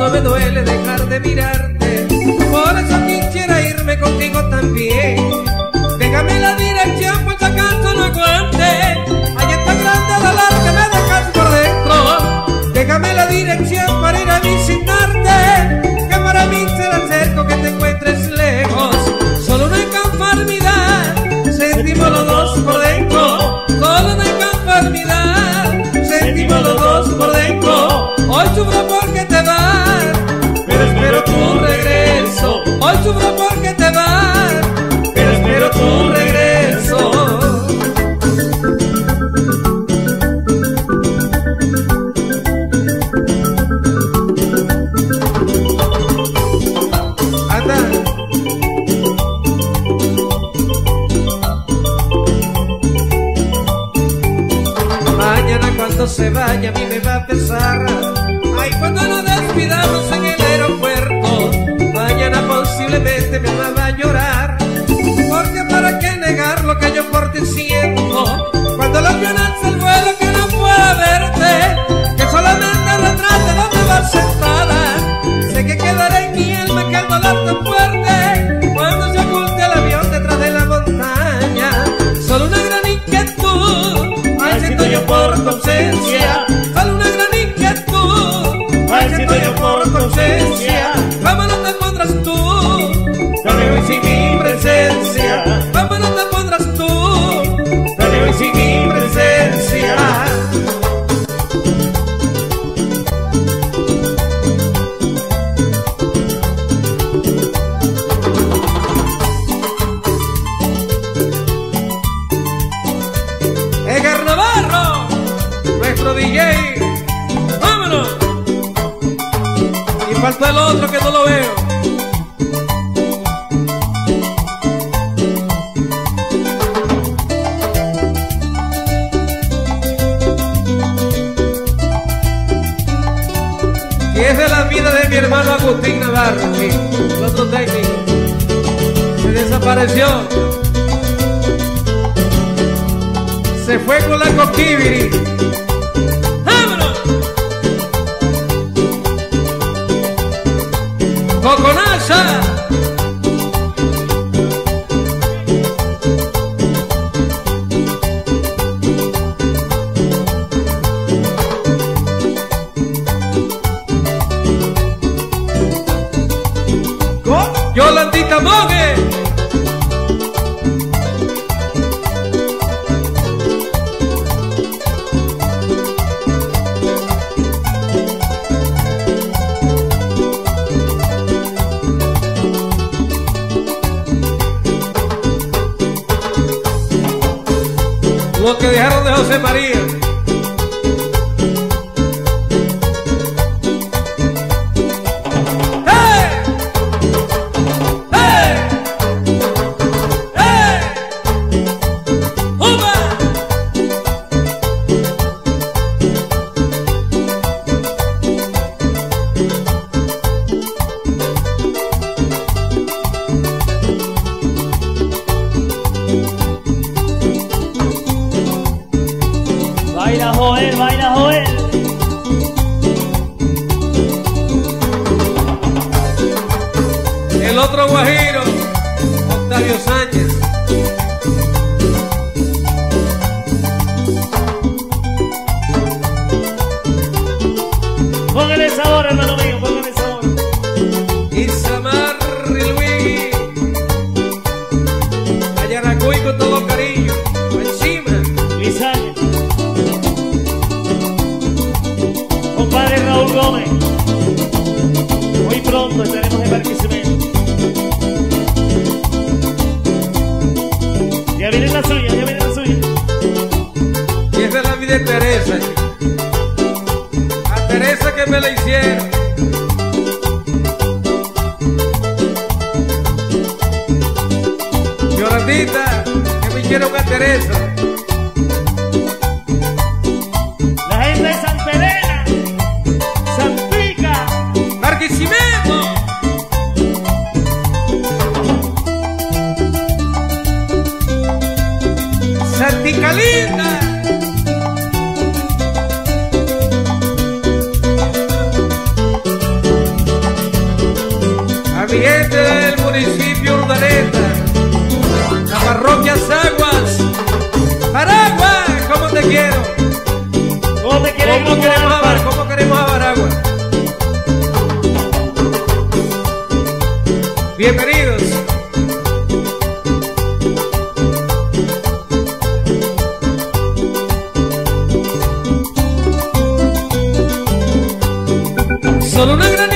No me duele dejar de mirar. cuando se vaya a mí me va a pesar. Ay, cuando nos despidamos. del otro que no lo veo. Y esa es la vida de mi hermano Agustín Navarro, el otro técnico. Se desapareció. Se fue con la coquibiri. los que dejaron de José María. Joel, baila Joel. El otro guajiro, Octavio Sánchez. estaremos en Barquisimeto. Ya viene la suya, ya viene la suya. Y esa es la vida de Teresa. A Teresa que me la hicieron. Yolandita, que me hicieron a Teresa. Vertica linda. Amiguete del municipio Urdaneta, la parroquia saguas, Aragua, ¿cómo te quiero? ¿Cómo te queremos, ¿Cómo queremos amar? ¿Cómo queremos a Baragua? Bienvenidos. solo una gran